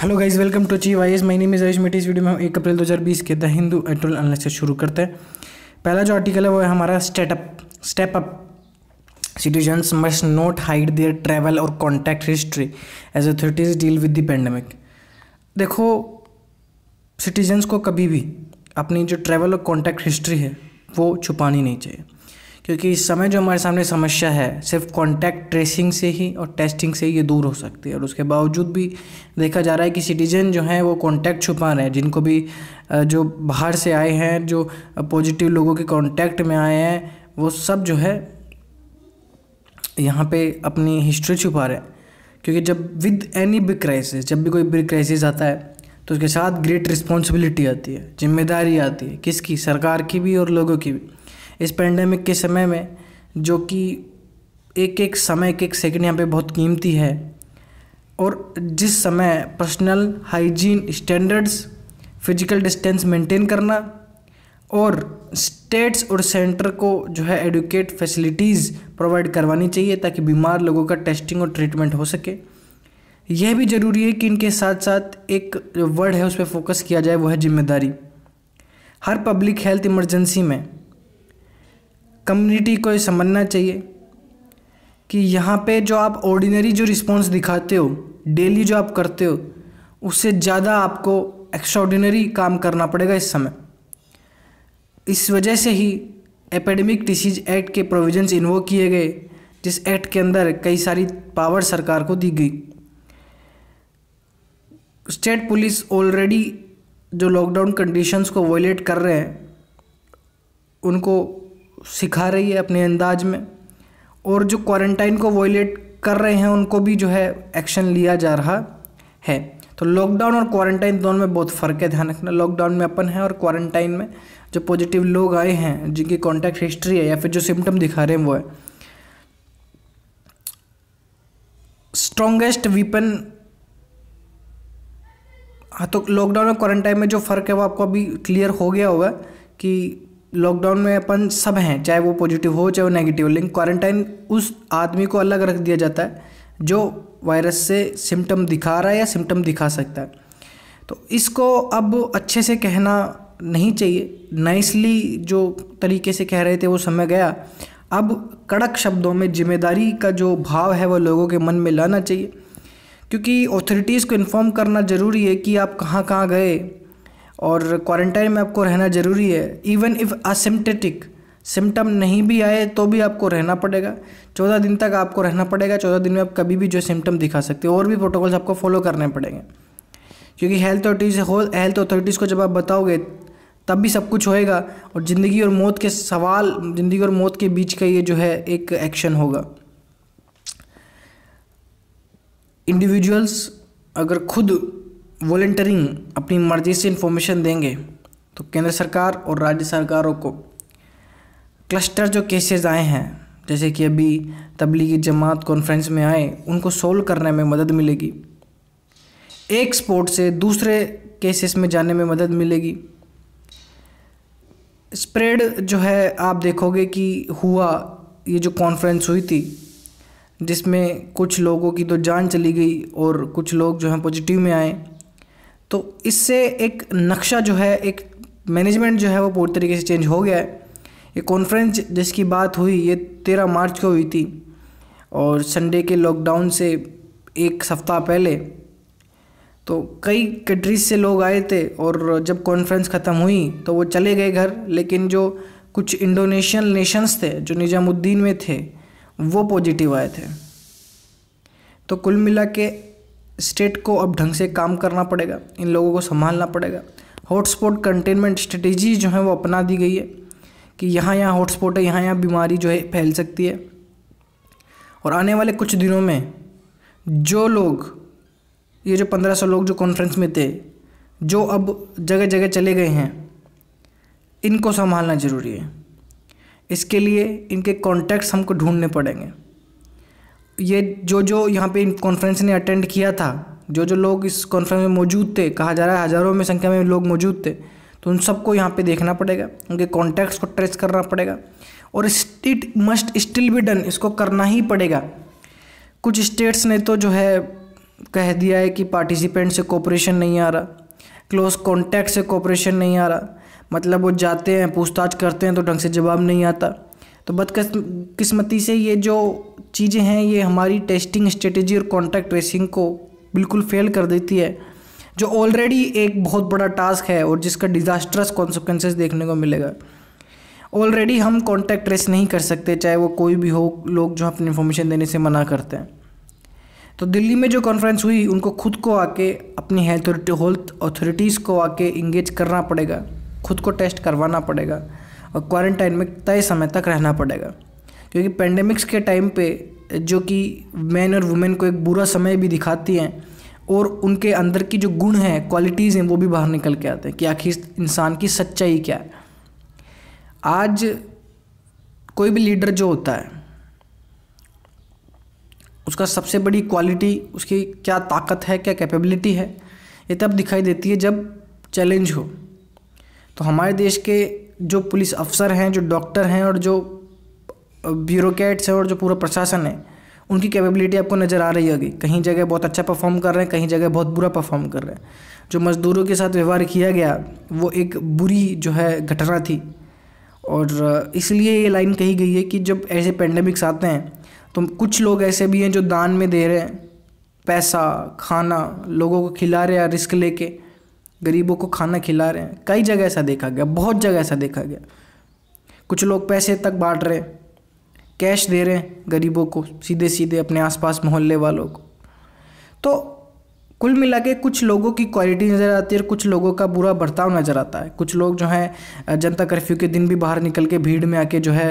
Hello guys welcome to chi Y S my name is मेटी इस video में हम एक अप्रैल 2020 के द हिंदू एडिटोरियल एनालिसिस शुरू करते हैं। पहला जो आर्टिकल है, वो है हमारा स्टेटअप step up citizens must not hide their travel और contact history as authorities deal with the pandemic देखो सिटीजन्स को कभी भी अपनी जो ट्रैवल और कॉन्टैक्ट हिस्ट्री है, वो छुपानी नहीं चाहिए। क्योंकि इस समय जो हमारे सामने समस्या है, सिर्फ़ कॉन्टैक्ट ट्रेसिंग से ही और टेस्टिंग से ही ये दूर हो सकती है। और उसके बावजूद भी देखा जा रहा है कि सिटीजन जो हैं, वो कॉन्टैक्ट छुपा रहे हैं। जिनको भी जो बाहर से आए हैं, जो पॉजिटिव लोगों के कॉन्टैक्ट में आए हैं, वो सब जो है, यहाँ पे अपनी हिस्ट्री छुपा रहे हैं। क्योंकि जब विद एनी बिग क्राइसिस जब भी कोई बिग क्राइसिस आता है तो उसके साथ ग्रेट रिस्पॉन्सिबिलिटी आती है, ज़िम्मेदारी आती है, किसकी? सरकार की भी और लोगों की भी। इस पेंडेमिक के समय में, जो कि एक एक समय एक एक सेकेंड यहाँ पे बहुत कीमती है। और जिस समय personal hygiene standards physical distance maintain करना और स्टेट्स और सेंटर को जो है एडुकेट फैसिलिटीज़ प्रोवाइड करवानी चाहिए ताकि बीमार लोगों का टेस्टिंग और ट्रीटमेंट हो सके। यह भी ज़रूरी है कि इनके साथ साथ एक वर्ड है, उस पर फोकस किया जाए वह है ज़िम्मेदारी। हर पब्लिक हेल्थ इमरजेंसी में कम्युनिटी को ये समझना चाहिए कि यहाँ पे जो आप ऑर्डिनरी जो रिस्पॉन्स दिखाते हो डेली जो आप करते हो, उससे ज़्यादा आपको एक्स्ट्राऑर्डिनरी काम करना पड़ेगा इस समय। इस वजह से ही एपेडेमिक डिसीज एक्ट के प्रोविजंस इन्वोव किए गए, जिस एक्ट के अंदर कई सारी पावर सरकार को दी गई। स्टेट पुलिस ऑलरेडी जो लॉकडाउन कंडीशंस को वॉयलेट कर रहे हैं, उनको सिखा रही है अपने अंदाज में। और जो क्वारंटाइन को वॉयलेट कर रहे हैं, उनको भी जो है एक्शन लिया जा रहा है। तो लॉकडाउन और क्वारंटाइन दोनों में बहुत फ़र्क है, ध्यान रखना। लॉकडाउन में अपन है और क्वारंटाइन में जो पॉजिटिव लोग आए हैं, जिनकी कॉन्टैक्ट हिस्ट्री है या फिर जो सिम्टम दिखा रहे हैं, वो है। स्ट्रोंगेस्ट वीपन हाँ तो लॉकडाउन और क्वारंटाइन में जो फ़र्क है, वो आपको अभी क्लियर हो गया होगा कि लॉकडाउन में अपन सब हैं, चाहे वो पॉजिटिव हो, चाहे वो नेगेटिव हो लेकिन क्वारंटाइन उस आदमी को अलग रख दिया जाता है, जो वायरस से सिम्टम दिखा रहा है या सिम्टम दिखा सकता है। तो इसको अब अच्छे से कहना नहीं चाहिए। नाइसली जो तरीके से कह रहे थे, वो समय गया। अब कड़क शब्दों में ज़िम्मेदारी का जो भाव है, वो लोगों के मन में लाना चाहिए। क्योंकि ऑथोरिटीज़ को इन्फॉर्म करना ज़रूरी है कि आप कहाँ कहाँ गए और क्वारंटाइन में आपको रहना ज़रूरी है। इवन इफ़ असिम्टेटिक सिम्टम नहीं भी आए तो भी आपको रहना पड़ेगा। चौदह दिन तक आपको रहना पड़ेगा। चौदह दिन में आप कभी भी जो सिम्टम दिखा सकते हो। और भी प्रोटोकॉल्स आपको फॉलो करने पड़ेंगे। क्योंकि हेल्थ अथॉरिटीज हो हेल्थ अथॉरिटीज़ को जब आप बताओगे, तब भी सब कुछ होएगा। और ज़िंदगी और मौत के सवाल, ज़िंदगी और मौत के बीच का ये जो है, एक एक्शन होगा। इंडिविजुअल्स अगर खुद वॉल्टियरिंग अपनी मर्ज़ी से इन्फॉर्मेशन देंगे तो केंद्र सरकार और राज्य सरकारों को क्लस्टर जो केसेस आए हैं, जैसे कि अभी तबलीगी जमात कॉन्फ्रेंस में आए, उनको सोल्व करने में मदद मिलेगी। एक स्पोर्ट से दूसरे केसेस में जाने में मदद मिलेगी। स्प्रेड जो है, आप देखोगे कि हुआ, ये जो कॉन्फ्रेंस हुई थी, जिसमें कुछ लोगों की तो जान चली गई और कुछ लोग जो हैं पॉजिटिव में आए। तो इससे एक नक्शा जो है, एक मैनेजमेंट जो है वो पूरी तरीके से चेंज हो गया है। ये कॉन्फ्रेंस जिसकी बात हुई, ये तेरह मार्च को हुई थी और संडे के लॉकडाउन से एक सप्ताह पहले तो कई कंट्रीज़ से लोग आए थे और जब कॉन्फ्रेंस ख़त्म हुई तो वो चले गए घर, लेकिन जो कुछ इंडोनेशियन नेशंस थे, जो निज़ामुद्दीन में थे, वो पॉजिटिव आए थे। तो कुल मिला के स्टेट को अब ढंग से काम करना पड़ेगा, इन लोगों को संभालना पड़ेगा। हॉटस्पॉट कंटेनमेंट स्ट्रेटेजी जो है वो अपना दी गई है कि यहाँ यहाँ हॉटस्पॉट है, यहाँ यहाँ बीमारी जो है फैल सकती है। और आने वाले कुछ दिनों में जो लोग, ये जो पंद्रह सौ लोग जो कॉन्फ्रेंस में थे, जो अब जगह जगह चले गए हैं, इनको संभालना ज़रूरी है। इसके लिए इनके कॉन्टैक्ट्स हमको ढूँढने पड़ेंगे। ये जो जो यहाँ पे कॉन्फ्रेंस ने अटेंड किया था, जो जो लोग इस कॉन्फ्रेंस में मौजूद थे, कहा जा रहा है हज़ारों में संख्या में लोग मौजूद थे तो उन सबको यहाँ पे देखना पड़ेगा, उनके कॉन्टैक्ट्स को ट्रेस करना पड़ेगा, और it must still be done इसको करना ही पड़ेगा। कुछ स्टेट्स ने तो जो है कह दिया है कि पार्टिसिपेंट से कोऑपरेशन नहीं आ रहा क्लोज कॉन्टैक्ट से कोऑपरेशन नहीं आ रहा मतलब वो जाते हैं, पूछताछ करते हैं तो ढंग से जवाब नहीं आता। तो बदकिस्मती से ये जो चीज़ें हैं, ये हमारी टेस्टिंग स्ट्रेटेजी और कॉन्टैक्ट ट्रेसिंग को बिल्कुल फेल कर देती है, जो ऑलरेडी एक बहुत बड़ा टास्क है और जिसका डिज़ास्ट्रस कॉन्सिक्वेंसेस देखने को मिलेगा। ऑलरेडी हम कॉन्टैक्ट ट्रेस नहीं कर सकते, चाहे वो कोई भी हो, लोग जो अपनी इन्फॉर्मेशन देने से मना करते हैं। तो दिल्ली में जो कॉन्फ्रेंस हुई, उनको खुद को आके अपनी हेल्थ हेल्थ अथॉरिटीज़ को आके इंगेज करना पड़ेगा, खुद को टेस्ट करवाना पड़ेगा और क्वारंटाइन में तय समय तक रहना पड़ेगा। क्योंकि पेंडेमिक्स के टाइम पे, जो कि मैन और वुमेन को एक बुरा समय भी दिखाती हैं, और उनके अंदर की जो गुण हैं क्वालिटीज़ हैं, वो भी बाहर निकल के आते हैं कि आखिर इंसान की सच्चाई क्या है। आज कोई भी लीडर जो होता है, उसका सबसे बड़ी क्वालिटी उसकी क्या ताकत है, क्या कैपेबिलिटी है, ये तब दिखाई देती है जब चैलेंज हो। तो हमारे देश के जो पुलिस अफसर हैं, जो डॉक्टर हैं, और जो ब्यूरोक्रेट्स हैं और जो पूरा प्रशासन है, उनकी कैपेबिलिटी आपको नज़र आ रही होगी। कहीं जगह बहुत अच्छा परफॉर्म कर रहे हैं, कहीं जगह बहुत बुरा परफॉर्म कर रहे हैं। जो मज़दूरों के साथ व्यवहार किया गया, वो एक बुरी जो है घटना थी। और इसलिए ये लाइन कही गई है कि जब ऐसे पेंडेमिक्स आते हैं तो कुछ लोग ऐसे भी हैं जो दान में दे रहे हैं। पैसा, खाना, लोगों को खिला रहे हैं रिस्क लेके, गरीबों को खाना खिला रहे हैं। कई जगह ऐसा देखा गया, बहुत जगह ऐसा देखा गया। कुछ लोग पैसे तक बांट रहे हैं। कैश दे रहे हैं गरीबों को सीधे सीधे अपने आसपास मोहल्ले वालों को। तो कुल मिला के कुछ लोगों की क्वालिटी नज़र आती है और कुछ लोगों का बुरा बर्ताव नज़र आता है। कुछ लोग जो हैं जनता कर्फ्यू के दिन भी बाहर निकल के भीड़ में आके जो है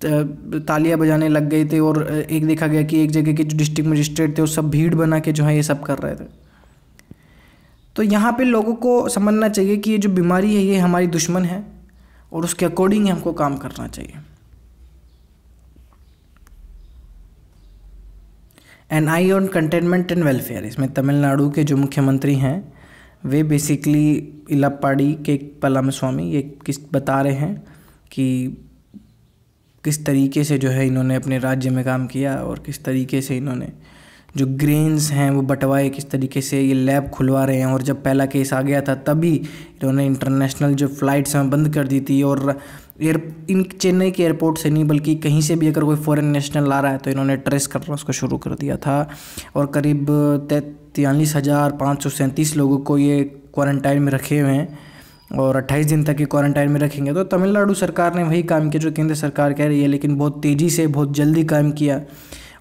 तालियाँ बजाने लग गए थे और एक देखा गया कि एक जगह के जो डिस्ट्रिक्ट मजिस्ट्रेट थे, वो सब भीड़ बना के जो है ये सब कर रहे थे। तो यहाँ पे लोगों को समझना चाहिए कि ये जो बीमारी है, ये हमारी दुश्मन है और उसके अकॉर्डिंग हमको काम करना चाहिए। N I on containment and welfare इसमें तमिलनाडु के जो मुख्यमंत्री हैं, वे बेसिकली इलापाड़ी के पलाम स्वामी ये किस, बता रहे हैं कि किस तरीके से जो है इन्होंने अपने राज्य में काम किया और किस तरीके से इन्होंने जो ग्रेन्स हैं वो बंटवाए, किस तरीके से ये लैब खुलवा रहे हैं। और जब पहला केस आ गया था, तभी इन्होंने इंटरनेशनल जो फ़्लाइट्स हैं बंद कर दी थी और एयर, इन चेन्नई के एयरपोर्ट से नहीं, बल्कि कहीं से भी अगर कोई फॉरेन नेशनल आ रहा है तो इन्होंने ट्रेस करना उसको शुरू कर दिया था। और करीब तैंतालीस हज़ार पाँच सौ सैंतीस लोगों को ये क्वारंटाइन में रखे हुए हैं। और अट्ठाईस दिन तक ये क्वारंटाइन में रखेंगे। तो तमिलनाडु सरकार ने वही काम किया जो केंद्र सरकार कह रही है, लेकिन बहुत तेज़ी से, बहुत जल्दी काम किया।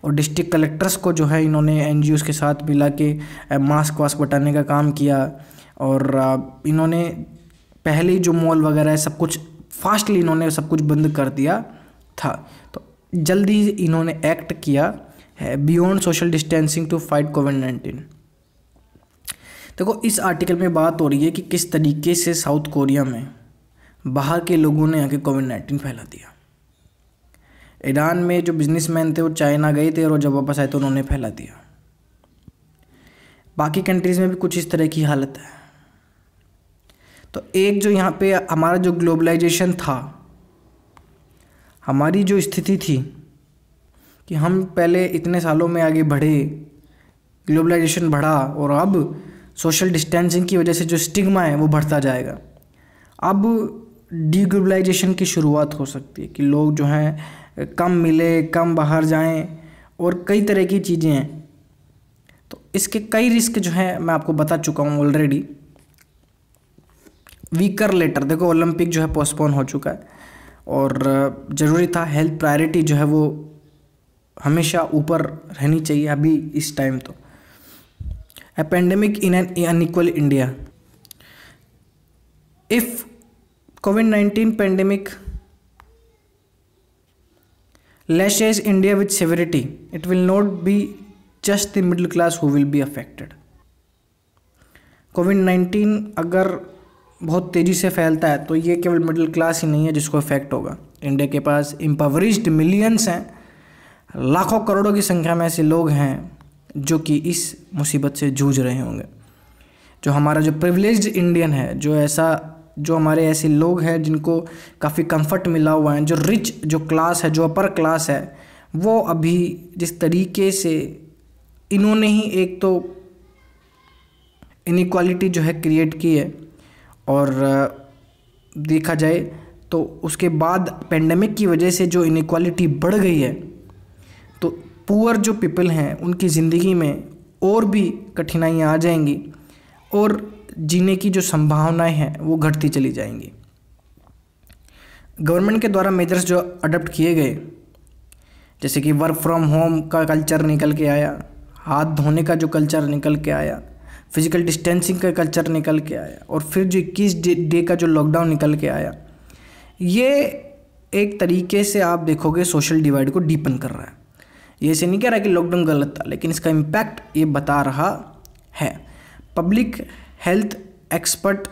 और डिस्ट्रिक्ट कलेक्टर्स को जो है, इन्होंने एन के साथ मिला के मास्क वास्क बटाने का काम किया। और इन्होंने पहले जो मॉल वगैरह है, सब कुछ फास्टली इन्होंने सब कुछ बंद कर दिया था। तो जल्दी इन्होंने एक्ट किया है beyond social distancing to fight covid nineteen देखो, इस आर्टिकल में बात हो रही है कि किस तरीके से साउथ कोरिया में बाहर के लोगों ने आके कोविड नाइन्टीन फैला दिया। ईरान में जो बिजनेसमैन थे, वो चाइना गए थे और जब वापस आए तो उन्होंने फैला दिया। बाकी कंट्रीज़ में भी कुछ इस तरह की हालत है। तो एक जो यहाँ पे हमारा जो ग्लोबलाइजेशन था, हमारी जो स्थिति थी कि हम पहले इतने सालों में आगे बढ़े ग्लोबलाइजेशन बढ़ा और अब सोशल डिस्टेंसिंग की वजह से जो स्टिग्मा है वो बढ़ता जाएगा। अब डीग्लोबलाइजेशन की शुरुआत हो सकती है कि लोग जो हैं, कम मिले, कम बाहर जाएँ और कई तरह की चीज़ें हैं। तो इसके कई रिस्क जो हैं मैं आपको बता चुका हूँ ऑलरेडी वीकर लेटर देखो ओलंपिक जो है पोस्टपोन हो चुका है और ज़रूरी था हेल्थ प्रायोरिटी जो है वो हमेशा ऊपर रहनी चाहिए अभी इस टाइम तो। A pandemic in an unequal India if covid nineteen pandemic lash India with severity it will not be just the middle class who will be affected covid nineteen अगर बहुत तेज़ी से फैलता है तो ये केवल मिडिल क्लास ही नहीं है जिसको इफ़ेक्ट होगा। इंडिया के पास इम्पावरिज्ड मिलियंस हैं, लाखों करोड़ों की संख्या में ऐसे लोग हैं जो कि इस मुसीबत से जूझ रहे होंगे। जो हमारा जो प्रिवलेज इंडियन है, जो ऐसा, जो हमारे ऐसे लोग हैं जिनको काफ़ी कंफर्ट मिला हुआ है, जो रिच जो क्लास है, जो अपर क्लास है, वो अभी जिस तरीके से इन्होंने ही एक तो इनक्वालिटी जो है क्रिएट की है और देखा जाए तो उसके बाद पेंडेमिक की वजह से जो इनक्वालिटी बढ़ गई है तो पुअर जो पीपल हैं, उनकी ज़िंदगी में और भी कठिनाइयाँ आ जाएँगी और जीने की जो संभावनाएँ हैं, वो घटती चली जाएँगी। गवर्नमेंट के द्वारा मेजर्स जो अडप्ट किए गए, जैसे कि वर्क फ्रॉम होम का कल्चर निकल के आया, हाथ धोने का जो कल्चर निकल के आया फ़िज़िकल डिस्टेंसिंग का कल्चर निकल के आया और फिर जो इक्कीस डे का जो लॉकडाउन निकल के आया, ये एक तरीके से आप देखोगे सोशल डिवाइड को डीपन कर रहा है। ये ऐसे नहीं कह रहा कि लॉकडाउन गलत था, लेकिन इसका इम्पैक्ट ये बता रहा है। पब्लिक हेल्थ एक्सपर्ट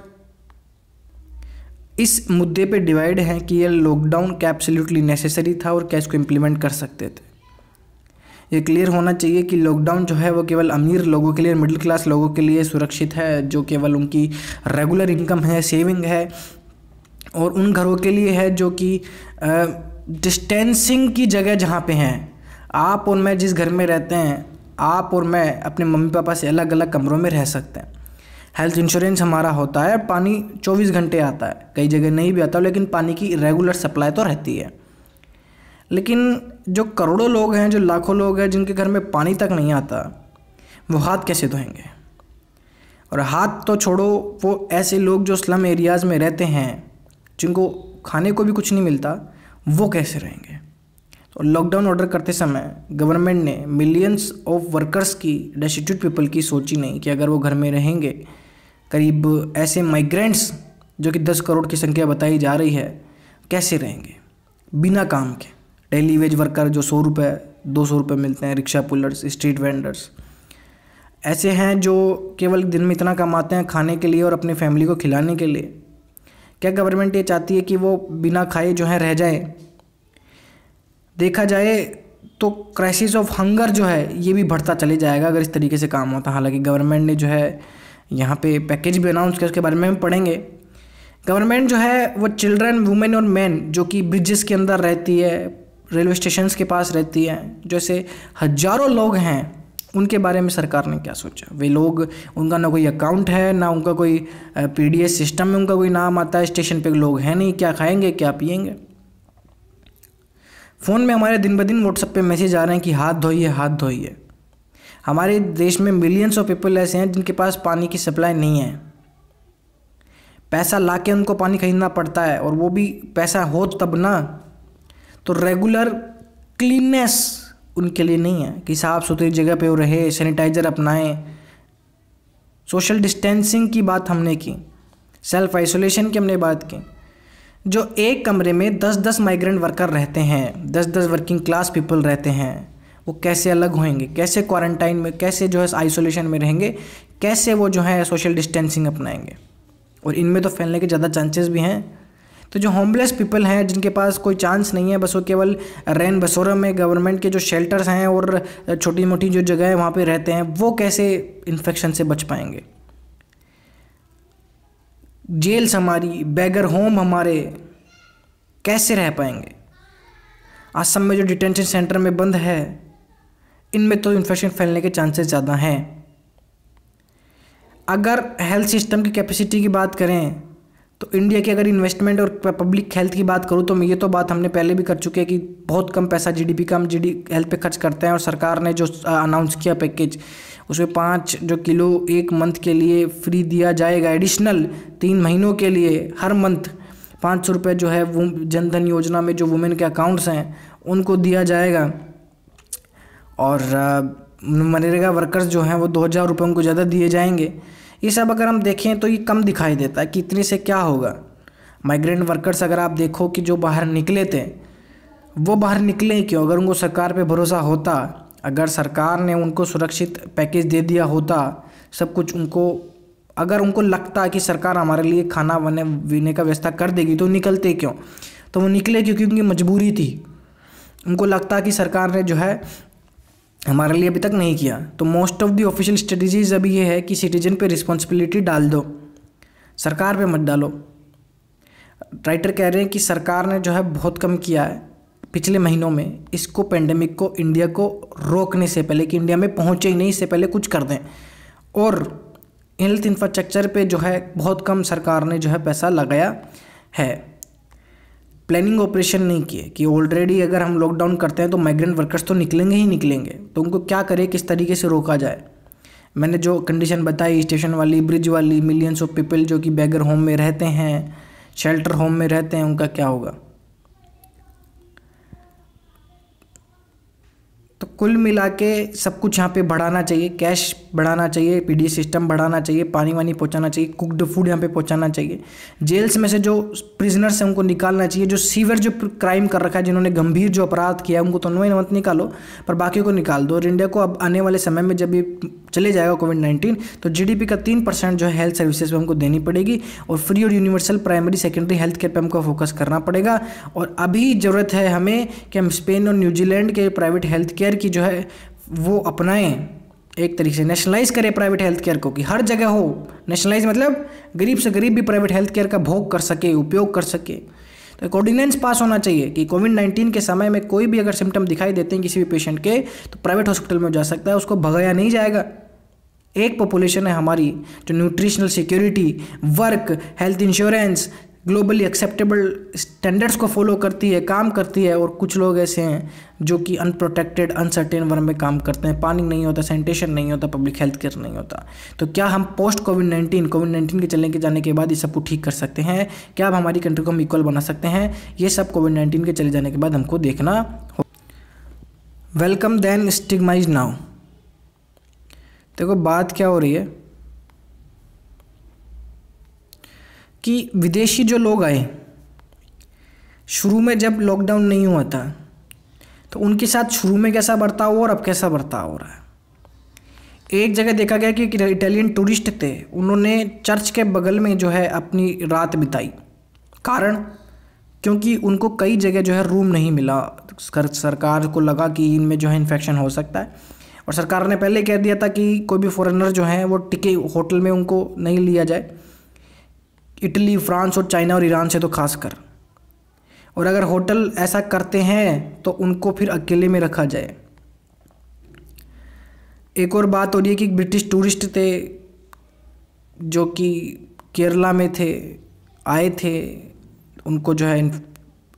इस मुद्दे पे डिवाइड हैं कि ये लॉकडाउन क्या एब्सोल्युटली नेसेसरी था और क्या इसको इम्प्लीमेंट कर सकते थे। ये क्लियर होना चाहिए कि लॉकडाउन जो है वो केवल अमीर लोगों के लिए मिडिल क्लास लोगों के लिए सुरक्षित है, जो केवल उनकी रेगुलर इनकम है सेविंग है और उन घरों के लिए है जो कि डिस्टेंसिंग की जगह जहाँ पे हैं। आप और मैं जिस घर में रहते हैं, आप और मैं अपने मम्मी पापा से अलग अलग कमरों में रह सकते हैं। हेल्थ इंश्योरेंस हमारा होता है, पानी 24 घंटे आता है। कई जगह नहीं भी आता, लेकिन पानी की रेगुलर सप्लाई तो रहती है। लेकिन जो करोड़ों लोग हैं, जो लाखों लोग हैं, जिनके घर में पानी तक नहीं आता, वो हाथ कैसे धोएँगे? और हाथ तो छोड़ो, वो ऐसे लोग जो स्लम एरियाज़ में रहते हैं, जिनको खाने को भी कुछ नहीं मिलता, वो कैसे रहेंगे? तो लॉकडाउन ऑर्डर करते समय गवर्नमेंट ने मिलियंस ऑफ़ वर्कर्स की डेस्टिट्यूट पीपल की सोची नहीं कि अगर वो घर में रहेंगे, करीब ऐसे माइग्रेंट्स जो कि दस करोड़ की संख्या बताई जा रही है, कैसे रहेंगे? बिना काम के। डेली वेज वर्कर जो सौ रुपये दो सौ रुपये मिलते हैं, रिक्शा पुलर्स, स्ट्रीट वेंडर्स। ऐसे हैं जो केवल दिन में इतना कमाते हैं खाने के लिए और अपनी फैमिली को खिलाने के लिए। क्या गवर्नमेंट ये चाहती है कि वो बिना खाए जो है रह जाए? देखा जाए तो क्राइसिस ऑफ़ हंगर जो है, ये भी बढ़ता चले जाएगा अगर इस तरीके से काम होता। हालाँकि गवर्नमेंट ने जो है यहाँ पे पैकेज भी अनाउंस किया, उसके बारे में हम पढ़ेंगे। गवर्नमेंट जो है, वो चिल्ड्रन वुमेन और मैन जो कि ब्रिजेस के अंदर रहती है रेलवे स्टेशन के पास रहती है। जैसे हज़ारों लोग हैं, उनके बारे में सरकार ने क्या सोचा? वे लोग, उनका ना कोई अकाउंट है, ना उनका कोई पीडीएस सिस्टम में उनका कोई नाम आता है, स्टेशन पे लोग हैं नहीं, क्या खाएँगे, क्या पियेंगे? फ़ोन में हमारे दिन ब दिन व्हाट्सएप पे मैसेज आ रहे हैं कि हाथ धोइए हाथ धोइए। हमारे देश में मिलियंस ऑफ़ पीपल ऐसे हैं जिनके पास पानी की सप्लाई नहीं है। पैसा ला के उनको पानी खरीदना पड़ता है और वो भी पैसा हो तब ना तो रेगुलर क्लीननेस उनके लिए नहीं है कि साफ़ सुथरी जगह पे वो रहे सैनिटाइज़र अपनाएँ। सोशल डिस्टेंसिंग की बात हमने की। सेल्फ आइसोलेशन की हमने बात की। जो एक कमरे में दस दस माइग्रेंट वर्कर रहते हैं दस दस वर्किंग क्लास पीपल रहते हैं, वो कैसे अलग होंगे कैसे क्वारंटाइन में, कैसे जो है आइसोलेशन में रहेंगे? कैसे वो जो है सोशल डिस्टेंसिंग अपनाएँगे? और इनमें तो फैलने के ज़्यादा चांसेस भी हैं। तो जो होमलेस पीपल हैं, जिनके पास कोई चांस नहीं है, बस वो केवल रैन बसोरा में गवर्नमेंट के जो शेल्टर्स हैं और छोटी मोटी जो जगह है, वहाँ पर रहते हैं, वो कैसे इन्फेक्शन से बच पाएँगे? जेल्स हमारी बैगर होम हमारे कैसे रह पाएँगे? असम में जो डिटेंशन सेंटर में बंद है, इनमें तो इन्फेक्शन फैलने के चांसेस ज़्यादा हैं। अगर हेल्थ सिस्टम की कैपेसिटी की बात करें तो इंडिया की अगर इन्वेस्टमेंट और पब्लिक हेल्थ की बात करूँ तो ये तो बात हमने पहले भी कर चुके हैं कि बहुत कम पैसा जीडीपी का हम जीडी हेल्थ पे खर्च करते हैं और सरकार ने जो अनाउंस किया पैकेज उसमें पाँच जो किलो एक मंथ के लिए फ्री दिया जाएगा। एडिशनल तीन महीनों के लिए हर मंथ पाँच सौ रुपये जो है वो जनधन योजना में जो वुमेन के अकाउंट्स हैं, उनको दिया जाएगा। और मनरेगा वर्कर्स जो हैं वो दो हज़ार रुपये उनको ज़्यादा दिए जाएँगे। ये सब अगर हम देखें तो ये कम दिखाई देता है कि इतने से क्या होगा। माइग्रेंट वर्कर्स अगर आप देखो कि जो बाहर निकले थे, वो बाहर निकले क्यों? अगर उनको सरकार पे भरोसा होता, अगर सरकार ने उनको सुरक्षित पैकेज दे दिया होता, सब कुछ उनको, अगर उनको लगता कि सरकार हमारे लिए खाना बने, पीने का व्यवस्था कर देगी तो निकलते क्यों? तो वो निकले क्योंकि उनकी मजबूरी थी। उनको लगता कि सरकार ने जो है हमारे लिए अभी तक नहीं किया। तो most of the official strategies अभी ये है कि सिटीजन पे रिस्पॉन्सिबिलिटी डाल दो। सरकार पे मत डालो। राइटर कह रहे हैं कि सरकार ने जो है बहुत कम किया है पिछले महीनों में। इसको पेंडेमिक को इंडिया को रोकने से पहले कि इंडिया में पहुँचे ही नहीं, इससे पहले कुछ कर दें। और हेल्थ इंफ्रास्ट्रक्चर पे जो है बहुत कम सरकार ने जो है पैसा लगाया है। प्लानिंग ऑपरेशन नहीं किए कि ऑलरेडी अगर हम लॉकडाउन करते हैं तो माइग्रेंट वर्कर्स तो निकलेंगे ही निकलेंगे तो उनको क्या करें, किस तरीके से रोका जाए? मैंने जो कंडीशन बताई स्टेशन वाली ब्रिज वाली मिलियंस ऑफ़ पीपल जो कि बैगर होम में रहते हैं शेल्टर होम में रहते हैं, उनका क्या होगा? तो कुल मिला के सब कुछ यहाँ पे बढ़ाना चाहिए कैश बढ़ाना चाहिए पीडी सिस्टम बढ़ाना चाहिए, पानी वानी पहुँचाना चाहिए कुकड फ़ूड यहाँ पे पहुँचाना चाहिए। जेल्स में से जो प्रिजनर्स हैं उनको निकालना चाहिए, जो सीवर जो क्राइम कर रखा है, जिन्होंने गंभीर जो अपराध किया है, उनको तो नवे मत निकालो, पर बाकी को निकाल दो। और इंडिया को अब आने वाले समय में जब ये चले जाएगा कोविड नाइन्टीन तो जीडीपी का तीन परसेंट जो है हेल्थ सर्विसेज़ पर हमको देनी पड़ेगी और फ्री और universal primary secondary health care पर हमको फोकस करना पड़ेगा। और अभी ज़रूरत है हमें कि हम स्पेन और न्यूजीलैंड के प्राइवेट हेल्थ केयर की जो है, वो अपनाएँ। एक तरीके से नेशनलाइज करें प्राइवेट हेल्थ केयर को कि हर जगह हो। नेशनलाइज मतलब गरीब से गरीब भी प्राइवेट हेल्थ केयर का भोग कर सके, उपयोग कर सके। तो एक ऑर्डिनेंस पास होना चाहिए कि कोविड नाइन्टीन के समय में कोई भी अगर सिम्टम दिखाई देते हैं किसी भी पेशेंट के तो प्राइवेट हॉस्पिटल में जा सकता है, उसको भगाया नहीं जाएगा। एक पॉपुलेशन है हमारी, जो nutritional security work health insurance globally acceptable standards को फॉलो करती है, काम करती है और कुछ लोग ऐसे हैं जो कि अनप्रोटेक्टेड अनसर्टेन वर्म में काम करते हैं। पानी नहीं होता सैनिटेशन नहीं होता पब्लिक हेल्थ केयर नहीं होता। तो क्या हम post covid nineteen covid nineteen के चलने के जाने के बाद ये सबको ठीक कर सकते हैं? क्या हम हमारी कंट्री को हम इक्वल बना सकते हैं? ये सब कोविड नाइन्टीन के चले जाने के बाद हमको देखना हो। वेलकम देन स्टिगमाइज नाउ देखो, बात क्या हो रही है? कि विदेशी जो लोग आए, शुरू में जब लॉकडाउन नहीं हुआ था तो उनके साथ शुरू में कैसा बर्ताव हुआ और अब कैसा बर्ताव हो रहा है? एक जगह देखा गया कि इटालियन टूरिस्ट थे, उन्होंने चर्च के बगल में जो है अपनी रात बिताई। कारण? क्योंकि उनको कई जगह जो है रूम नहीं मिला। सरकार को लगा कि इनमें जो है इन्फेक्शन हो सकता है। और सरकार ने पहले कह दिया था कि कोई भी फॉरेनर जो हैं, वो टिके होटल में उनको नहीं लिया जाए। इटली, फ्रांस और चाइना और ईरान से तो खास कर और अगर होटल ऐसा करते हैं तो उनको फिर अकेले में रखा जाए। एक और बात हो रही है कि ब्रिटिश टूरिस्ट थे, जो कि केरला में थे, आए थे, उनको जो है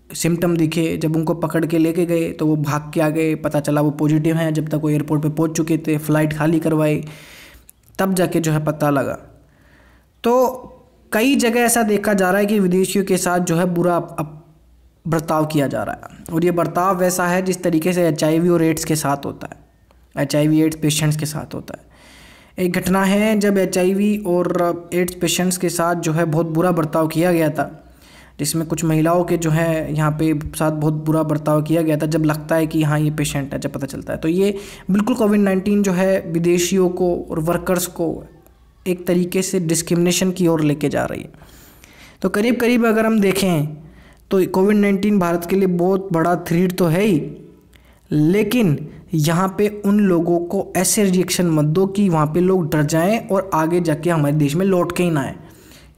सिम्टम दिखे, जब उनको पकड़ के लेके गए तो वो भाग के आ गए पता चला वो पॉजिटिव हैं, जब तक वो एयरपोर्ट पे पहुँच चुके थे, फ़्लाइट खाली करवाई, तब जाके जो है पता लगा। तो कई जगह ऐसा देखा जा रहा है कि विदेशियों के साथ जो है बुरा बर्ताव किया जा रहा है। और ये बर्ताव वैसा है जिस तरीके से एचआईवी और एड्स के साथ होता है। एच एड्स पेशेंट्स के साथ होता है। एक घटना है जब एचआईवी और एड्स पेशेंट्स के साथ जो है बहुत बुरा बर्ताव किया गया था, जिसमें कुछ महिलाओं के जो है यहाँ पे साथ बहुत बुरा बर्ताव किया गया था, जब लगता है कि हाँ ये पेशेंट है, जब पता चलता है। तो ये बिल्कुल कोविड नाइन्टीन जो है विदेशियों को और वर्कर्स को एक तरीके से डिस्क्रिमिनेशन की ओर लेके जा रही है। तो करीब करीब अगर हम देखें तो कोविड नाइन्टीन भारत के लिए बहुत बड़ा थ्रीड तो है ही, लेकिन यहाँ पे उन लोगों को ऐसे रिएक्शन मत दो कि वहाँ पे लोग डर जाएँ और आगे जाके हमारे देश में लौट के ही ना आए।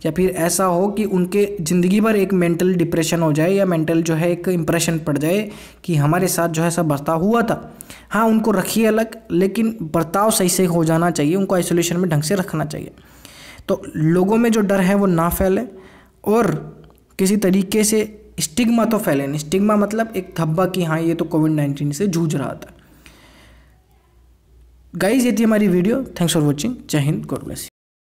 या फिर ऐसा हो कि उनके ज़िंदगी भर एक मेंटल डिप्रेशन हो जाए या मेंटल जो है एक इम्प्रेशन पड़ जाए कि हमारे साथ जो है सब बर्ताव हुआ था। हाँ उनको रखिए अलग, लेकिन बर्ताव सही से हो जाना चाहिए, उनको आइसोलेशन में ढंग से रखना चाहिए। तो लोगों में जो डर है वो ना फैले और किसी तरीके से स्टिग्मा तो फैले नहीं। स्टिग्मा मतलब एक धब्बा कि हाँ ये तो कोविड नाइन्टीन से जूझ रहा था। गाइज़ ये थी हमारी वीडियो थैंक्स फॉर वॉचिंग जय हिंद गॉड ब्लेस